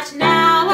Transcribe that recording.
much now.